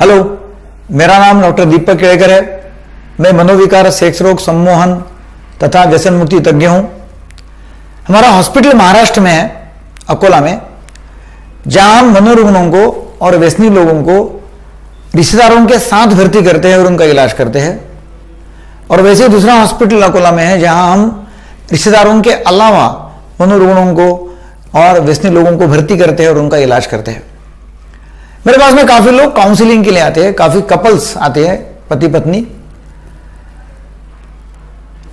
Hello मेरा नाम doctor दीपक केड़कर है। मैं मनोविकार, सेक्स रोग, सम्मोहन तथा व्यसन मुक्ति तज्ञ हूँ। हमारा हॉस्पिटल महाराष्ट्र में है, अकोला में, जहाँ हम मनोरुग्णों को और व्यसनी लोगों को रिश्तेदारों के साथ भर्ती करते हैं और उनका इलाज करते हैं। और वैसे दूसरा हॉस्पिटल अकोला में है, जहाँ हम रिश्तेदारों के अलावा मनोरुग्णों को और व्यसनी लोगों को भर्ती करते हैं और उनका इलाज करते हैं। मेरे पास में काफ़ी लोग काउंसिलिंग के लिए आते हैं, काफ़ी कपल्स आते हैं पति पत्नी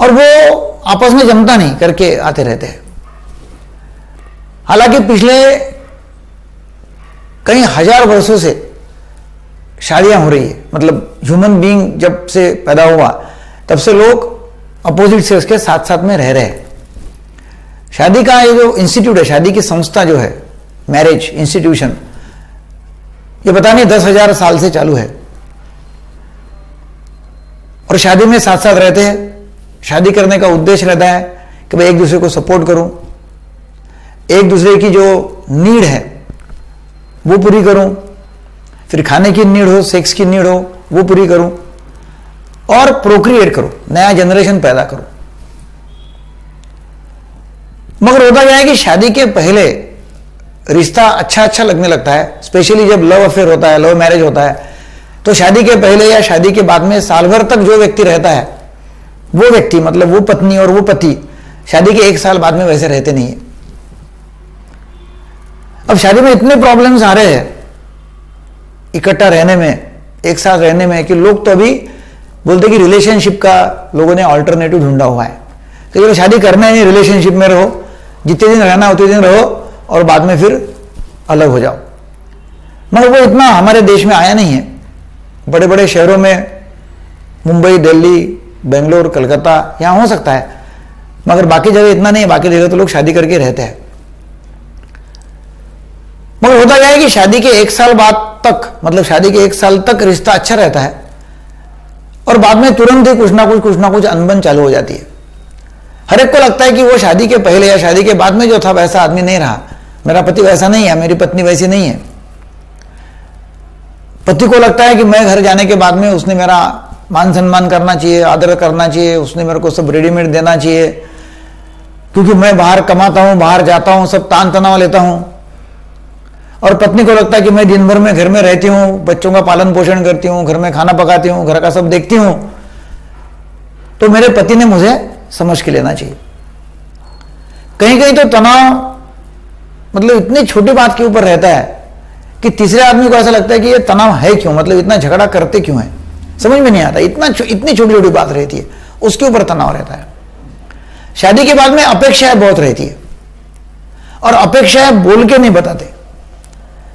और वो आपस में जमता नहीं, करके आते रहते हैं। हालाँकि पिछले कई हज़ार वर्षों से शादियाँ हो रही है। मतलब ह्यूमन बीइंग जब से पैदा हुआ, तब से लोग अपोजिट से उसके साथ साथ में रह रहे हैं। शादी का ये जो इंस्टीट्यूट है, शादी की संस्था जो है मैरिज इंस्टीट्यूशन ये पता नहीं, दस हज़ार साल से चालू है। और शादी में साथ साथ रहते हैं। शादी करने का उद्देश्य रहता है कि भाई एक दूसरे को सपोर्ट करूँ। एक दूसरे की जो नीड है, वो पूरी करूँ। फिर खाने की नीड हो सेक्स की नीड हो, वो पूरी करूँ। और प्रोक्रिएट करो, नया जनरेशन पैदा करो। मगर होता क्या है कि शादी के पहले रिश्ता अच्छा अच्छा लगने लगता है स्पेशली जब लव अफेयर होता है लव मैरिज होता है तो शादी के पहले या शादी के बाद में साल भर तक जो व्यक्ति रहता है, वो व्यक्ति मतलब वो पत्नी और वो पति, शादी के एक साल बाद में वैसे रहते नहीं है। अब शादी में इतने प्रॉब्लम्स आ रहे हैं, इकट्ठा रहने में, एक साथ रहने में, कि लोग तो अभी बोलते कि रिलेशनशिप का लोगों ने ऑल्टरनेटिव ढूंढा हुआ है। कि तो शादी करना है नहीं रिलेशनशिप में रहो, जितने दिन रहना उतने दिन रहो और बाद में फिर अलग हो जाओ। मगर वो इतना हमारे देश में आया नहीं है। बड़े बड़े शहरों में, मुंबई, दिल्ली, बेंगलोर, कलकत्ता, यहाँ हो सकता है। मगर बाकी जगह इतना नहीं है, बाकी जगह तो लोग शादी करके रहते हैं। मगर होता क्या है कि शादी के एक साल बाद तक मतलब शादी के एक साल तक रिश्ता अच्छा रहता है। और बाद में तुरंत ही कुछ ना कुछ कुछ ना कुछ अनबन चालू हो जाती है। हर एक को लगता है कि वो शादी के पहले या शादी के बाद में जो था, वैसा आदमी नहीं रहा। मेरा पति वैसा नहीं है, मेरी पत्नी वैसी नहीं है। पति को लगता है कि मैं घर जाने के बाद में उसने मेरा मान सम्मान करना चाहिए, आदर करना चाहिए, उसने मेरे को सब रेडीमेड देना चाहिए। क्योंकि मैं बाहर कमाता हूँ, बाहर जाता हूँ, सब तान तनाव लेता हूँ। और पत्नी को लगता है कि मैं दिन भर में घर में रहती हूँ, बच्चों का पालन पोषण करती हूँ, घर में खाना पकाती हूँ, घर का सब देखती हूँ। तो मेरे पति ने मुझे समझ के लेना चाहिए। कहीं कहीं तो तनाव मतलब इतनी छोटी बात के ऊपर रहता है कि तीसरे आदमी को ऐसा लगता है कि ये तनाव है क्यों? मतलब इतना झगड़ा करते क्यों है? समझ में नहीं आता। इतना इतनी छोटी छोटी बात रहती है। उसके ऊपर तनाव रहता है। शादी के बाद में अपेक्षाएँ बहुत रहती है। और अपेक्षाएँ बोल के नहीं बताते।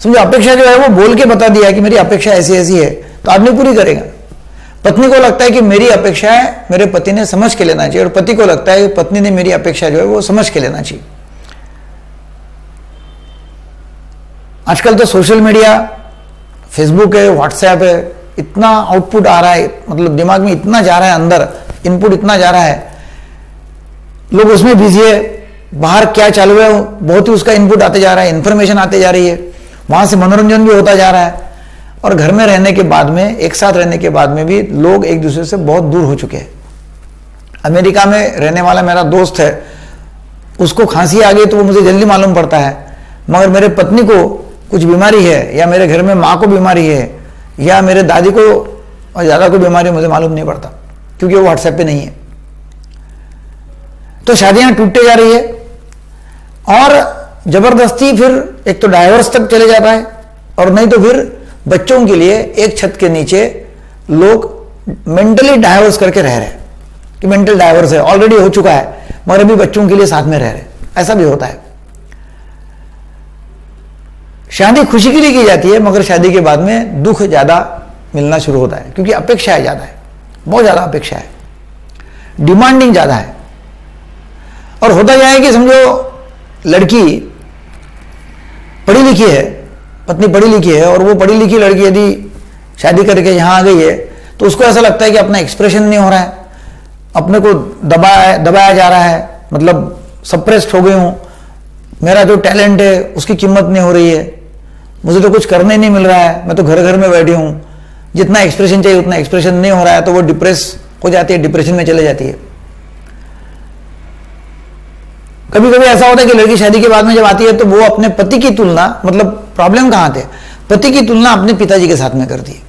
समझो, अपेक्षा जो है वो बोल के बता दिया कि मेरी अपेक्षा ऐसी ऐसी है तो आदमी पूरी करेगा। पत्नी को लगता है कि मेरी अपेक्षा है मेरे पति ने समझ के लेना चाहिए, और पति को लगता है कि पत्नी ने मेरी अपेक्षा जो है वो समझ के लेना चाहिए। आजकल तो सोशल मीडिया फेसबुक है व्हाट्सएप है, इतना आउटपुट आ रहा है मतलब दिमाग में इतना जा रहा है अंदर इनपुट इतना जा रहा है। लोग उसमें बिज़ी है, बाहर क्या चालू है, बहुत ही उसका इनपुट आते जा रहा है इंफॉर्मेशन आते जा रही है, वहाँ से मनोरंजन भी होता जा रहा है। और घर में रहने के बाद में, एक साथ रहने के बाद में भी लोग एक दूसरे से बहुत दूर हो चुके हैं। अमेरिका में रहने वाला मेरा दोस्त है, उसको खांसी आ गई तो वो मुझे जल्दी मालूम पड़ता है। मगर मेरे पत्नी को कुछ बीमारी है, या मेरे घर में माँ को बीमारी है, या मेरे दादी को और ज़्यादा कोई बीमारी मुझे मालूम नहीं पड़ता, क्योंकि वो व्हाट्सएप पे नहीं है। तो शादियाँ टूटते जा रही है, और ज़बरदस्ती फिर एक तो डाइवर्स तक चले जाता है और नहीं तो फिर बच्चों के लिए एक छत के नीचे लोग मेंटली डाइवर्स करके रह रहे हैं, कि मेंटल डाइवर्स है ऑलरेडी हो चुका है, मगर अभी बच्चों के लिए साथ में रह रहे ऐसा भी होता है। शादी खुशी के लिए की जाती है, मगर शादी के बाद में दुख ज़्यादा मिलना शुरू होता है, क्योंकि अपेक्षा है ज़्यादा है, बहुत ज़्यादा अपेक्षा है। डिमांडिंग ज़्यादा है। और होता क्या है कि समझो, लड़की पढ़ी लिखी है, पत्नी पढ़ी लिखी है, और वो पढ़ी लिखी लड़की यदि शादी करके यहाँ आ गई है तो उसको ऐसा लगता है कि अपना एक्सप्रेशन नहीं हो रहा है, अपने को दबाया दबाया जा रहा है मतलब सप्रेस्ड हो गई हूँ, मेरा जो टैलेंट है, उसकी कीमत नहीं हो रही है। मुझे तो कुछ करने नहीं मिल रहा है, मैं तो घर घर में बैठी हूँ। जितना एक्सप्रेशन चाहिए, उतना एक्सप्रेशन नहीं हो रहा है तो वो डिप्रेस हो जाती है डिप्रेशन में चले जाती है। कभी कभी ऐसा होता है कि लड़की शादी के बाद में जब आती है तो वो अपने पति की तुलना मतलब प्रॉब्लम कहाँ थे? पति की तुलना अपने पिताजी के साथ में करती है।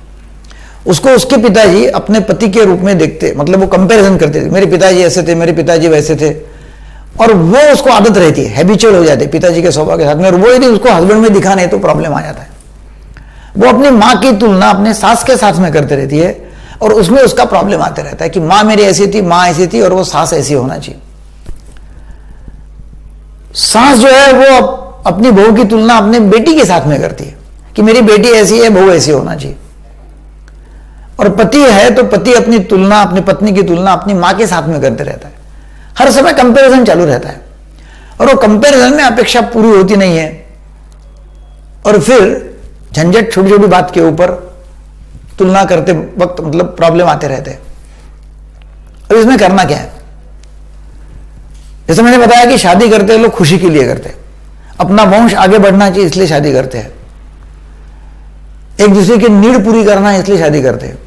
उसको उसके पिताजी अपने पति के रूप में देखते मतलब वो कंपैरिजन करते थे। मेरे पिताजी ऐसे थे, मेरे पिताजी वैसे थे। और वो उसको आदत रहती है हैबिचुअल हो जाती है। पिताजी के स्वभाव के साथ। में वो यदि उसको हस्बैंड में दिखा नहीं तो प्रॉब्लम आ जाता है। वो अपनी माँ की तुलना अपने सास के साथ में करते रहती है और उसमें उसका प्रॉब्लम आते रहता है कि माँ मेरी ऐसी थी, माँ ऐसी थी और वो सास ऐसी होना चाहिए। सास जो है वो अपनी बहू की तुलना अपने बेटी के साथ में करती है कि मेरी बेटी ऐसी है, बहू ऐसी होना चाहिए। और पति है तो पति अपनी तुलना, अपनी पत्नी की तुलना अपनी माँ के साथ में करते रहता है। हर समय कंपैरिजन चालू रहता है। और वो कंपैरिजन में अपेक्षा पूरी होती नहीं है। और फिर झंझट छोटी छोटी बात के ऊपर तुलना करते वक्त मतलब प्रॉब्लम आते रहते हैं। अब इसमें करना क्या है? जैसे मैंने बताया कि शादी करते लोग खुशी के लिए करते हैं। अपना वंश आगे बढ़ना चाहिए, इसलिए शादी करते हैं। एक दूसरे की नीड पूरी करना है इसलिए शादी करते हैं।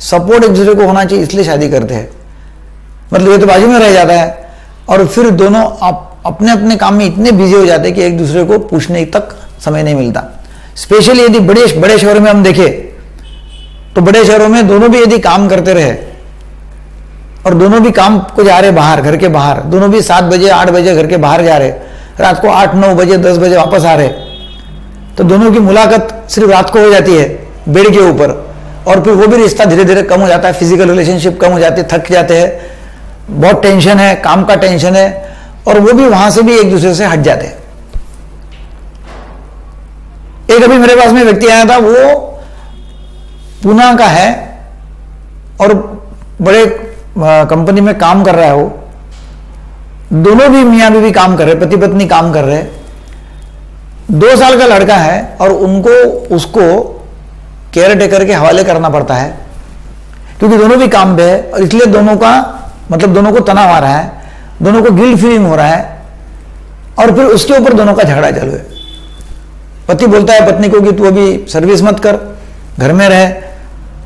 सपोर्ट एक दूसरे को होना चाहिए, इसलिए शादी करते हैं। मतलब ये तो बाजू में रह जाता है। और फिर दोनों आप अपने अपने काम में इतने बिज़ी हो जाते हैं कि एक दूसरे को पूछने तक समय नहीं मिलता। स्पेशली यदि बड़े बड़े शहरों में हम देखें तो बड़े शहरों में दोनों भी यदि काम करते रहे, और दोनों भी काम को जा रहे बाहर, घर के बाहर, दोनों भी सात बजे, आठ बजे घर के बाहर जा रहे, रात को आठ, नौ बजे, दस बजे वापस आ रहे तो दोनों की मुलाकात सिर्फ़ रात को हो जाती है, बेड के ऊपर। और फिर वो भी रिश्ता धीरे धीरे कम हो जाता है फ़िज़िकल रिलेशनशिप कम हो जाती है, थक जाते हैं बहुत टेंशन है काम का टेंशन है और वो भी वहाँ से भी एक दूसरे से हट जाते एक अभी मेरे पास में व्यक्ति आया था वो पूना का है और बड़े कंपनी में काम कर रहा है वो। दोनों भी मियाँ भी, भी काम कर रहे पति पत्नी काम कर रहे दो साल का लड़का है और उनको उसको केयर टेकर के हवाले करना पड़ता है क्योंकि दोनों भी काम पे है और इसलिए दोनों का मतलब दोनों को तनाव आ रहा है, दोनों को गिल्ट फीलिंग हो रहा है, और फिर उसके ऊपर दोनों का झगड़ा चालू है। पति बोलता है पत्नी को कि तू अभी सर्विस मत कर, घर में रहे,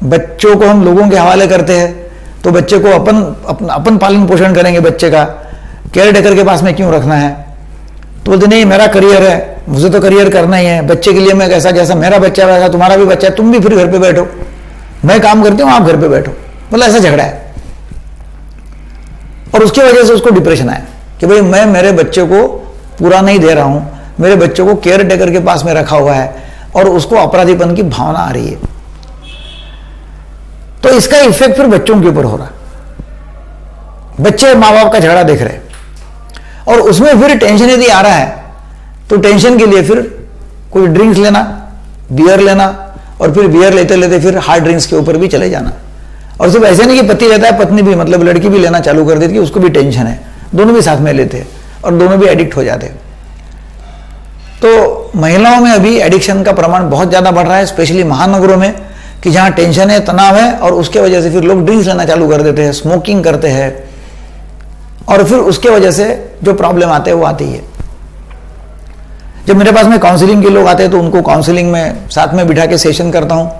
बच्चों को हम लोगों के हवाले करते हैं तो बच्चे को अपन अपन अपन पालन पोषण करेंगे बच्चे का केयर टेकर के पास में क्यों रखना है? तो बोलते, नहीं, मेरा करियर है, मुझे तो करियर करना ही है, बच्चे के लिए मैं कैसा जैसा मेरा बच्चा वैसा तुम्हारा भी बच्चा है, तुम भी फिर घर पे बैठो। मैं काम करती हूँ, आप घर पे बैठो। बोला, ऐसा झगड़ा है। और उसकी वजह से उसको डिप्रेशन आया कि भाई मैं मेरे बच्चे को पूरा नहीं दे रहा हूँ, मेरे बच्चों को केयर टेकर के पास में रखा हुआ है और उसको अपराधीपन की भावना आ रही है। तो इसका इफ़ेक्ट फिर बच्चों के ऊपर हो रहा बच्चे माँ बाप का झगड़ा देख रहे और उसमें फिर टेंशन यदि आ रहा है तो टेंशन के लिए फिर कोई ड्रिंक्स लेना बियर लेना और फिर बियर लेते लेते फिर हार्ड ड्रिंक्स के ऊपर भी चले जाना। और सिर्फ़ ऐसे नहीं कि पति रहता है, पत्नी भी मतलब लड़की भी लेना चालू कर देती है, उसको भी टेंशन है। दोनों भी साथ में लेते हैं और दोनों भी एडिक्ट हो जाते तो महिलाओं में अभी एडिक्शन का प्रमाण बहुत ज़्यादा बढ़ रहा है स्पेशली महानगरों में, कि जहाँ टेंशन है, तनाव है, और उसके वजह से फिर लोग ड्रिंक्स लेना चालू कर देते हैं स्मोकिंग करते हैं। और फिर उसके वजह से जो प्रॉब्लम आते हैं, वो आती है। जब मेरे पास में काउंसलिंग के लोग आते हैं तो उनको काउंसलिंग में साथ में बिठा के सेशन करता हूँ।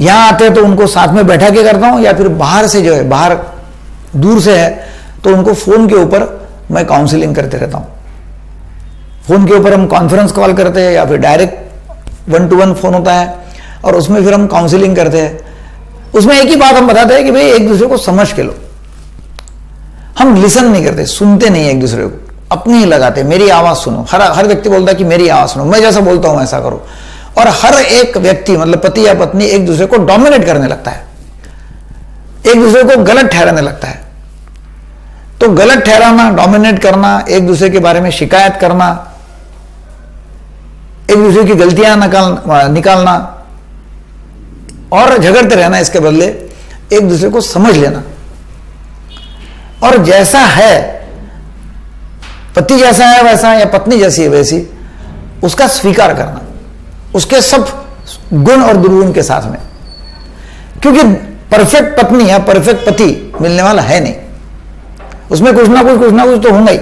यहाँ आते हैं तो उनको साथ में बैठा के करता हूँ, या फिर बाहर से जो है, बाहर दूर से है तो उनको फ़ोन के ऊपर मैं काउंसलिंग करते रहता हूँ। फ़ोन के ऊपर हम कॉन्फ्रेंस कॉल करते हैं, या फिर direct one to one phone होता है, और उसमें फिर हम काउंसलिंग करते हैं। उसमें एक ही बात हम बताते हैं कि भाई, एक दूसरे को समझ के लो। हम लिसन नहीं करते, सुनते नहीं एक दूसरे को। अपनी ही लगाते, मेरी आवाज़ सुनो। हर हर व्यक्ति बोलता है कि मेरी आवाज़ सुनो। मैं जैसा बोलता हूँ ऐसा करो। और हर एक व्यक्ति मतलब पति या पत्नी एक दूसरे को डोमिनेट करने लगता है। एक दूसरे को गलत ठहराने लगता है। तो गलत ठहराना डोमिनेट करना, एक दूसरे के बारे में शिकायत करना, एक दूसरे की गलतियाँ निकाल, निकालना, और झगड़ते रहना इसके बदले एक दूसरे को समझ लेना। और जैसा है, पति जैसा है वैसा या पत्नी जैसी है वैसी, उसका स्वीकार करना। उसके सब गुण और दुर्गुण के साथ में। क्योंकि परफेक्ट पत्नी या परफेक्ट पति मिलने वाला है नहीं। उसमें कुछ ना कुछ कुछ ना कुछ तो होगा ही।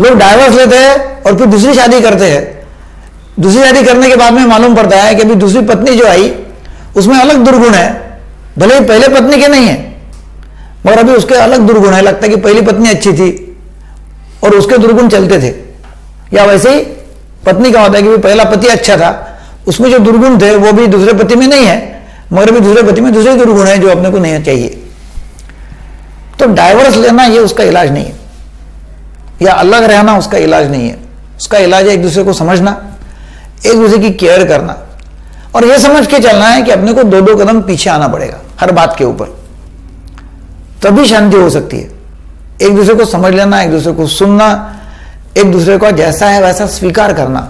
लोग डाइवर्स लेते हैं और फिर दूसरी शादी करते हैं। दूसरी शादी करने के बाद में मालूम पड़ता है कि अभी दूसरी पत्नी जो आई, उसमें अलग दुर्गुण है। भले ही पहले पत्नी के नहीं है, मगर अभी उसके अलग दुर्गुण है। लगता है कि पहली पत्नी अच्छी थी और उसके दुर्गुण चलते थे। या वैसे ही पत्नी का होता है कि पहला पति अच्छा था, उसमें जो दुर्गुण थे, वो भी दूसरे पति में नहीं है, मगर भी दूसरे पति में दूसरे दुर्गुण है जो अपने को नहीं चाहिए। तो डाइवर्स लेना ये उसका इलाज नहीं है। या अलग रहना उसका इलाज नहीं है। उसका इलाज है एक दूसरे को समझना, एक दूसरे की केयर करना। और यह समझ के चलना है कि अपने को दो दो कदम पीछे आना पड़ेगा, हर बात के ऊपर। तभी शांति हो सकती है। एक दूसरे को समझ लेना, एक दूसरे को सुनना एक दूसरे को जैसा है वैसा स्वीकार करना।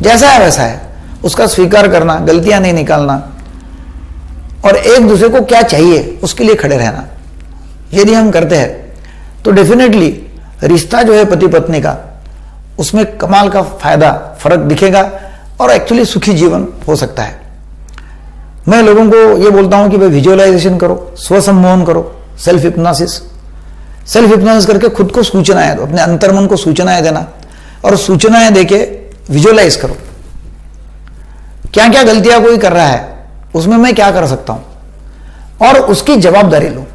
जैसा है वैसा है, उसका स्वीकार करना, गलतियाँ नहीं निकालना। और एक दूसरे को क्या चाहिए, उसके लिए खड़े रहना। यदि हम करते हैं तो डेफिनेटली रिश्ता जो है पति पत्नी का, उसमें कमाल का फ़ायदा, फ़र्क दिखेगा और एक्चुअली सुखी जीवन हो सकता है। मैं लोगों को यह बोलता हूँ कि भाई विजुअलाइजेशन करो स्वसंमोहन करो सेल्फ हिप्नोसिस सेल्फ हिप्नोसिस करके खुद को सूचनाएँ दो, अपने अंतर्मन को सूचनाएँ देना और सूचनाएँ देके विजुअलाइज करो। क्या क्या गलतियाँ कोई कर रहा है, उसमें मैं क्या कर सकता हूँ? और उसकी जवाबदारी लो।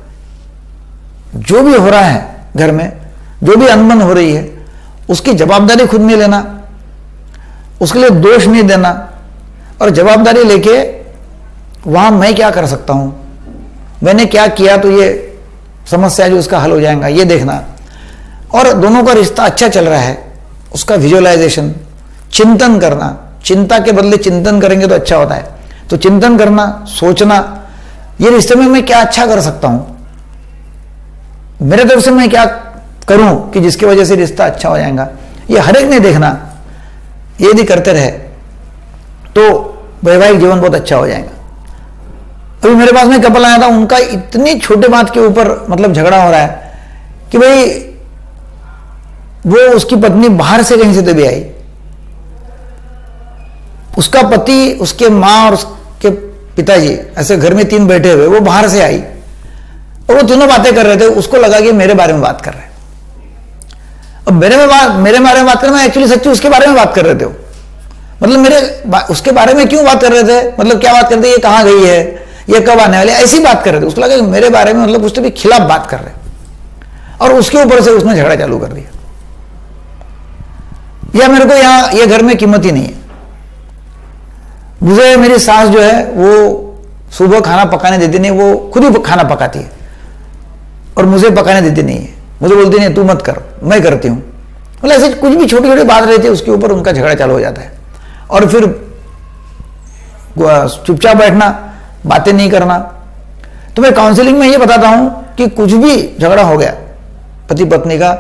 जो भी हो रहा है घर में, जो भी अनबन हो रही है, उसकी जवाबदारी खुद नहीं लेना, उसके लिए दोष नहीं देना और जवाबदारी लेके वहाँ मैं क्या कर सकता हूँ? मैंने क्या किया तो ये समस्या जो उसका हल हो जाएगा, ये देखना। और दोनों का रिश्ता अच्छा चल रहा है, उसका विजुअलाइजेशन चिंतन करना। चिंता के बदले चिंतन करेंगे तो अच्छा होता है। तो चिंतन करना, सोचना, ये रिश्ते में मैं क्या अच्छा कर सकता हूँ? मेरे तरफ़ से मैं क्या करूँ कि जिसकी वजह से रिश्ता अच्छा हो जाएगा? ये हर एक ने देखना। यदि करते रहे तो वैवाहिक जीवन बहुत अच्छा हो जाएगा। अभी मेरे पास में कपल आया था, उनका इतनी छोटे बात के ऊपर मतलब झगड़ा हो रहा है कि भाई, वो उसकी पत्नी बाहर से कहीं से तभी आई। उसका पति, उसके माँ और उसके पिताजी, ऐसे घर में तीन बैठे हुए, वो बाहर से आई और वो तीनों बातें कर रहे थे, उसको लगा कि मेरे बारे में बात कर रहे हैं। अब मेरे में बात, मेरे बारे में बात कर रहे एक्चुअली सच्ची उसके बारे में बात कर रहे थे मतलब मेरे उसके बारे में क्यों बात कर रहे थे? मतलब क्या बात करते ये कहाँ गई है? ये कब आने वाले? ऐसी बात कर रहे थे। उसको लगा कि मेरे बारे में मतलब उसके भी खिलाफ बात कर रहे और उसके ऊपर से उसने झगड़ा चालू कर दिया। या मेरे को यहाँ ये घर में कीमत ही नहीं है। मुझे मेरी सास जो है, वो सुबह खाना पकाने देती नहीं, वो खुद ही खाना पकाती है। और मुझे पकाने देती नहीं है। मुझे बोलती नहीं, तू मत कर, मैं करती हूँ। मतलब ऐसे कुछ भी छोटी छोटी बात रहती है, उसके ऊपर उनका झगड़ा चालू हो जाता है। और फिर चुपचाप बैठना बातें नहीं करना। तो मैं काउंसलिंग में ये बताता हूँ कि कुछ भी झगड़ा हो गया पति पत्नी का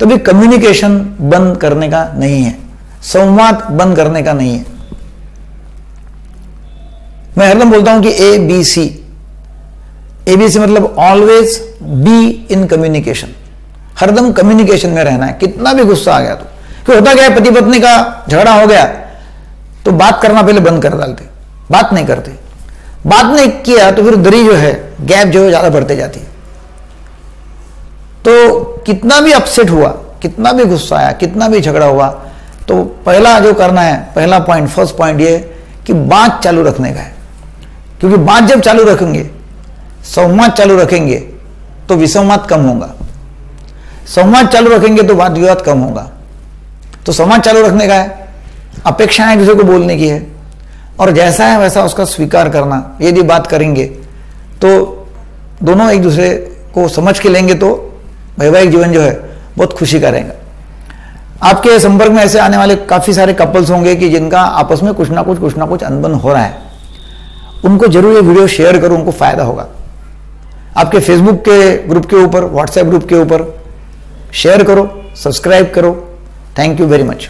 तो भी कम्युनिकेशन बंद करने का नहीं है, संवाद बंद करने का नहीं है। मैं हरदम बोलता हूँ कि ए बी सी ए बी सी मतलब ऑलवेज बी इन कम्युनिकेशन हरदम कम्युनिकेशन में रहना है, कितना भी गुस्सा आ गया तो। कि होता क्या पति पत्नी का झगड़ा हो गया तो बात करना पहले बंद कर डालते, बात नहीं करते। बात नहीं किया तो फिर दरी जो है, गैप जो है ज़्यादा बढ़ते जाती है। तो कितना भी अपसेट हुआ, कितना भी गुस्सा आया, कितना भी झगड़ा हुआ तो पहला जो करना है, पहला पॉइंट फ़र्स्ट पॉइंट ये कि बात चालू रखने का है। क्योंकि बात जब चालू रखेंगे, संवाद चालू रखेंगे तो विसंवाद कम होगा। संवाद चालू रखेंगे तो वाद विवाद कम होगा। तो संवाद चालू रखने का है, अपेक्षाएँ दूसरे को बोलने की है। और जैसा है वैसा उसका स्वीकार करना यदि बात करेंगे तो दोनों एक दूसरे को समझ के लेंगे तो वैवाहिक जीवन जो है, बहुत खुशी का रहेगा। आपके संपर्क में ऐसे आने वाले काफ़ी सारे कपल्स होंगे कि जिनका आपस में कुछ ना कुछ कुछ ना कुछ अनबन हो रहा है। उनको ज़रूर ये वीडियो शेयर करो, उनको फ़ायदा होगा। आपके फेसबुक के ग्रुप के ऊपर व्हाट्सएप ग्रुप के ऊपर शेयर करो सब्सक्राइब करो। Thank you very much